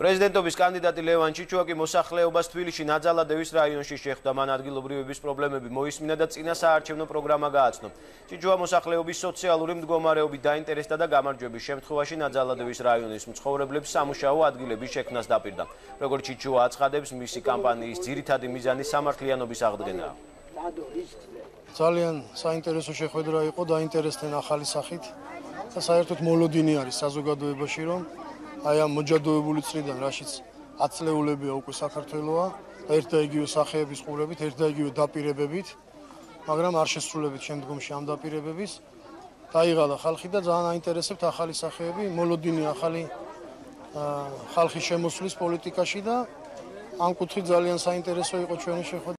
პრეზიდენტობის კანდიდატი ლევან ჩიჩუაკი მოსახლეობას თბილისში ნაძალადევის რაიონში შეხვდა. მან ადგილობრივების პრობლემები მოისმინა და წინა საარჩევნო პროგრამა გააცნო. ჩიჩუა მოსახლეობის სოციალური მდგომარეობით დაინტერესდა და გამარჯვების შემთხვევაში ნაძალადევის რაიონის მცხოვრებლებს სამუშაო ადგილების შექმნას დაპირდა. როგორც ჩიჩუა აცხადებს, მისი კამპანიის ძირითადი მიზანი სამართლიანობის აღდგენაა. ძალიან საინტერესო შეხვედრა იყო, დაინტერესდნენ ახალი სახით და საერთოდ მოლოდინი არის საზოგადოებაში, რომ აი ამ მოჯადოებული წრიდან, რაშიც აცლეულებია უკვე საქართველოა და ერთ და იგივე სახეების ყურებით, ერთ და იგივე დაპირებებით, მაგრამ არ შესრულებით შემდგომში ამ დაპირებების. დაიღალა ხალხი და ძალიან აინტერესებთ ახალი სახეები, მოლოდინი ახალი ხალხის შემოსვლის პოლიტიკაში და ამ კუთხით ძალიან საინტერესო იყო ჩვენი შეხვედრა.